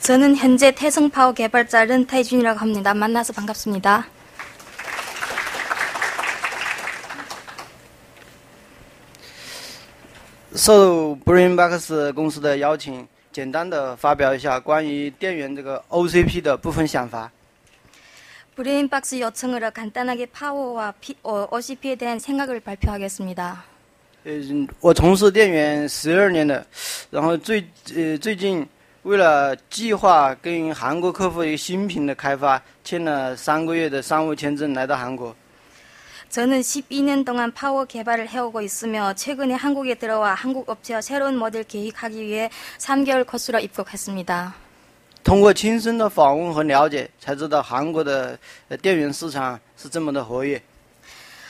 저는 현재 태성파워 개발자 른타이준이라고 합니다. 만나서 반갑습니다.受 Brainbox 公司的邀请，简单的发表一下关于电源这个 OCP 的部分想法。 브레인박스 요청으로 간단하게 파워와 피, 어, OCP에 대한 생각을 발표하겠습니다. 嗯，我从事电源十二年了，然后最呃最近为了计划跟韩国客户一个新品的开发，签了三个月的商务签证来到韩国。 저는 12년 동안 파워 개발을 해오고 있으며 최근에 한국에 들어와 한국 업체와 새로운 모델 계획하기 위해 3개월 코스로 입국했습니다. 通过亲身的访问和了解，才知道韩国的呃电源市场是这么的活跃。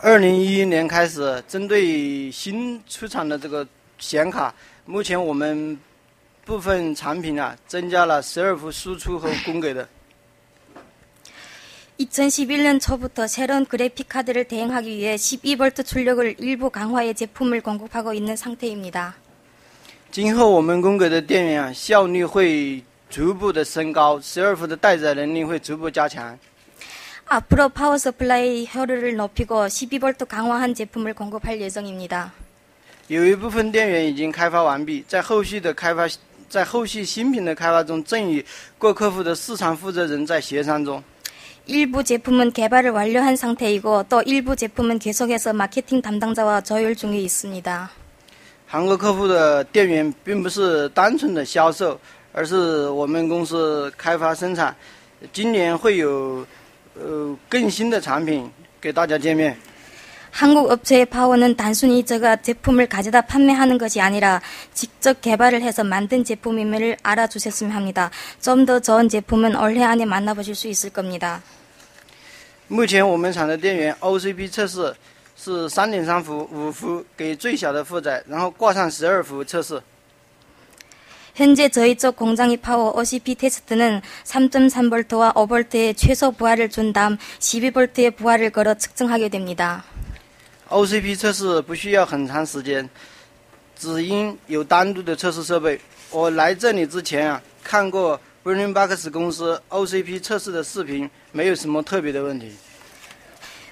二零一一年开始，针对新出厂的这个显卡，目前我们部分产品啊增加了十二伏输出和供给的。 2011년 초부터 새로운 그래픽 카드를 대행하기 위해 12V 출력을 일부 강화의 제품을 공급하고 있는 상태입니다. 今后我们供给的电源啊效率会逐步的升高，十二伏的待载能力会逐步加强。 앞으로 파워 서플라이 효율을 높이고 12V 강화한 제품을 공급할 예정입니다. 有一部分电源已经开发完毕，在后续的开发，在后续新品的开发中，正与各客户的市场负责人在协商中。 일부 제품은 개발을 완료한 상태이고 또 일부 제품은 계속해서 마케팅 담당자와 조율 중에 있습니다. 韩国客户的电源并不是单纯的销售，而是我们公司开发生产。今年会有 呃更新的产品给大家见面。 한국 업체의 파워는 단순히 제가 제품을 가져다 판매하는 것이 아니라 직접 개발을 해서 만든 제품임을 알아주셨으면 합니다. 좀 더 좋은 제품은 올해 안에 만나보실 수 있을 겁니다. 目前我们厂的电源 OCP 测试是三点三伏、五伏给最小的负载，然后挂上十二伏测试。 현재 저희 쪽 공장의 파워 OCP 테스트는 3.3V와 5V의 최소 부하를 준 다음 12V의 부하를 걸어 측정하게 됩니다. OCP 测试不需要很长时间，只因有单独的测试设备。我来这里之前啊，看过 Burning Box 公司 OCP 测试的视频，没有什么特别的问题。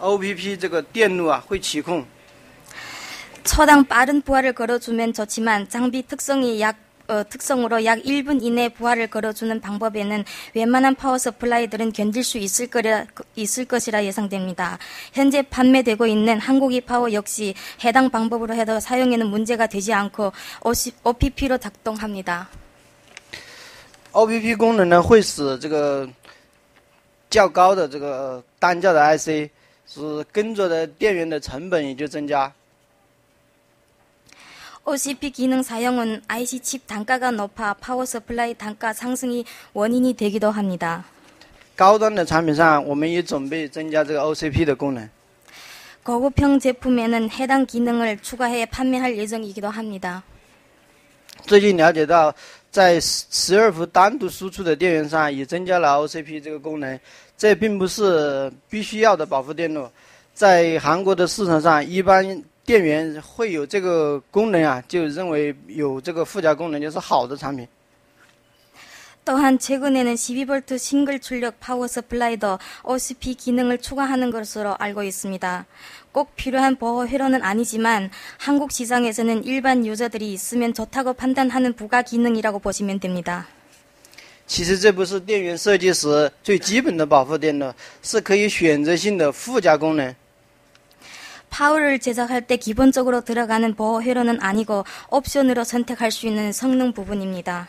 OPP 这个电路啊会起控。 초당 빠른 부하를 걸어주면 좋지만 장비 특성이 약 어, 특성으로 약 1분 이내 부하를 걸어주는 방법에는 웬만한 파워 서플라이들은 견딜 수 있을, 거라, 있을 것이라 예상됩니다. 현재 판매되고 있는 한국이 파워 역시 해당 방법으로 해도 사용에는 문제가 되지 않고 OPP로 작동합니다. OPP 功能呢会使这个较高的这个单价的 IC， 使跟着的电源的成本也就增加。 OCP 기능 사용은 IC 칩 단가가 높아 파워 서플라이 단가 상승이 원인이 되기도 합니다. 高端的产品上，我们也准备增加这个 OCP 的功能。 고급형 제품에는 해당 기능을 추가해 판매할 예정이기도 합니다. 最近了解到，在十十二伏单独输出的电源上也增加了 OCP 这个功能，这并不是必须要的保护电路。在韩国的市场上，一般电源会有这个功能啊，就认为有这个附加功能就是好的产品。 또한 최근에는 12V 싱글 출력 파워 서플라이도 OCP 기능을 추가하는 것으로 알고 있습니다. 꼭 필요한 보호 회로는 아니지만 한국 시장에서는 일반 유저들이 있으면 좋다고 판단하는 부가 기능이라고 보시면 됩니다. 其实这不是电源设计时最基本的保护电路，是可以选择性的附加功能。 파워를 제작할 때 기본적으로 들어가는 보호 회로는 아니고 옵션으로 선택할 수 있는 성능 부분입니다.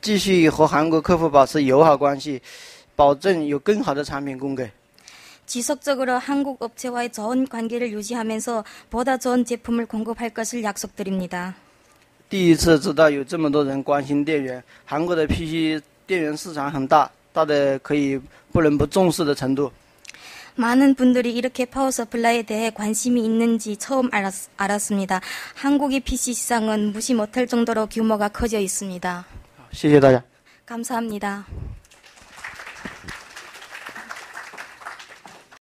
继续和韩国客户保持友好关系，保证有更好的产品供给。 지속적으로 한국 업체와의 좋은 관계를 유지하면서 보다 좋은 제품을 공급할 것을 약속드립니다. 第一次知道有这么多人关心电源，韩国的 PC 电源市场很大，大的可以不能不重视的程度。 많은 분들이 이렇게 파워 서플라이에 대해 관심이 있는지 처음 알았, 알았습니다. 한국의 PC 시장은 무시 못할 정도로 규모가 커져 있습니다. 谢谢大家。 감사합니다.